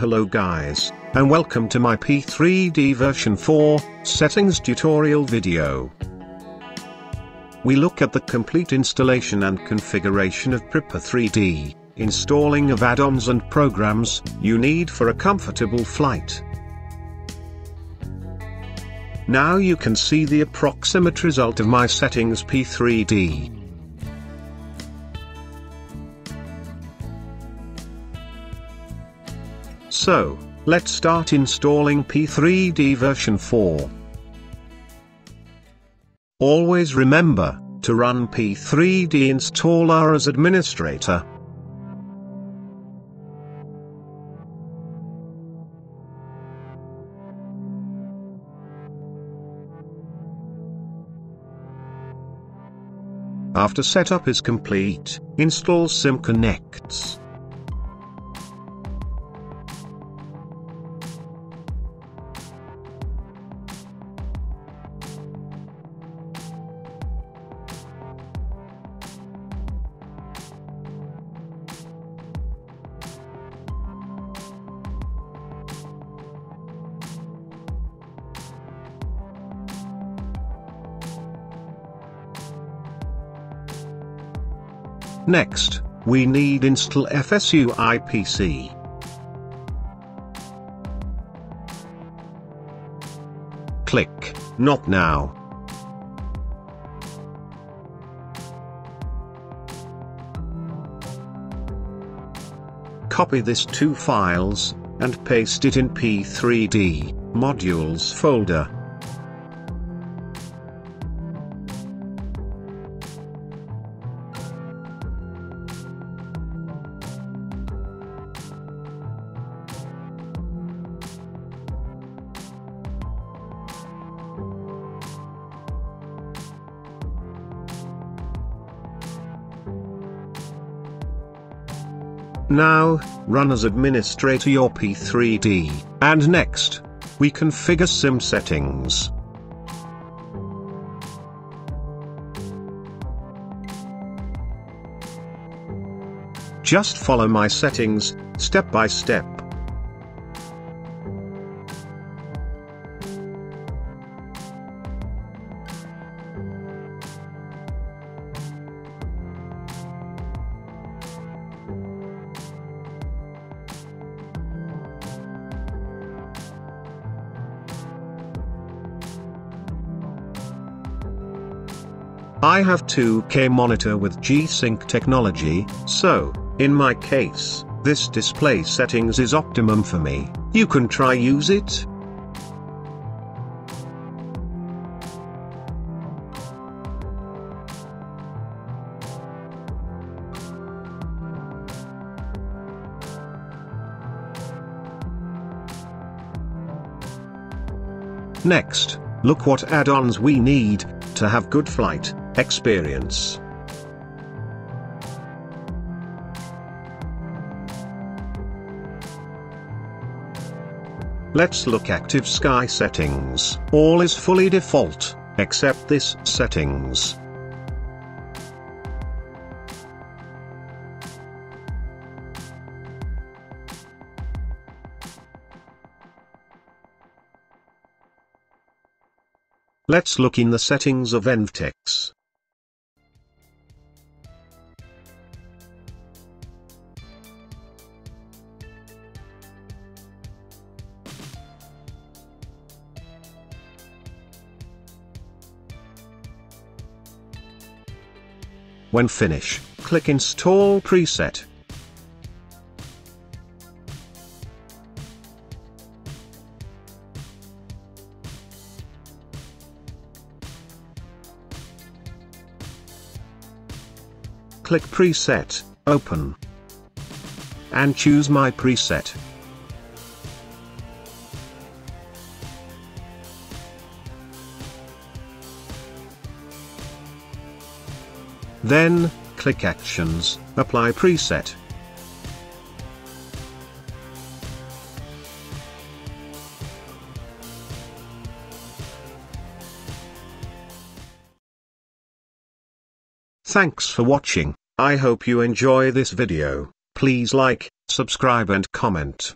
Hello guys, and welcome to my P3D version 4 settings tutorial video. We look at the complete installation and configuration of Prepar3D, installing of add-ons and programs you need for a comfortable flight. Now you can see the approximate result of my settings P3D. So, let's start installing P3D version 4. Always remember, to run P3D installer as administrator. After setup is complete, install SimConnects. Next, we need install FSU IPC. Click, not now. Copy this two files, and paste it in P3D, modules folder. Now, run as administrator your P3D, and next, we configure SIM settings. Just follow my settings, step by step. I have 2K monitor with G-Sync technology, so, in my case, this display settings is optimum for me, you can try use it. Next, look what add-ons we need, to have good flight experience. Let's look active sky settings. All is fully default, except this settings. Let's look in the settings of EnvTex. When finish, click Install Preset. click Preset, Open. And choose My Preset. Then, click Actions, Apply Preset. Thanks for watching. I hope you enjoy this video, please like, subscribe and comment.